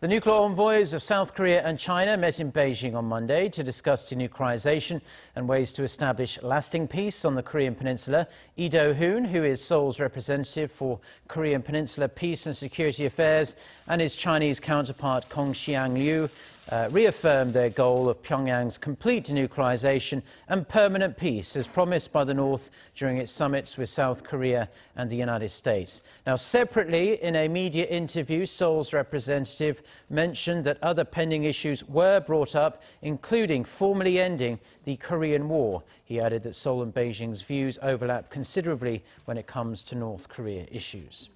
The nuclear envoys of South Korea and China met in Beijing on Monday to discuss denuclearization and ways to establish lasting peace on the Korean Peninsula. Lee Do-hoon, who is Seoul's representative for Korean Peninsula Peace and Security Affairs, and his Chinese counterpart Kong Xuanyou, uh, reaffirmed their goal of Pyongyang's complete denuclearization and permanent peace, as promised by the North during its summits with South Korea and the United States. Now, separately, in a media interview, Seoul's representative mentioned that other pending issues were brought up, including formally ending the Korean War. He added that Seoul and Beijing's views overlap considerably when it comes to North Korea issues.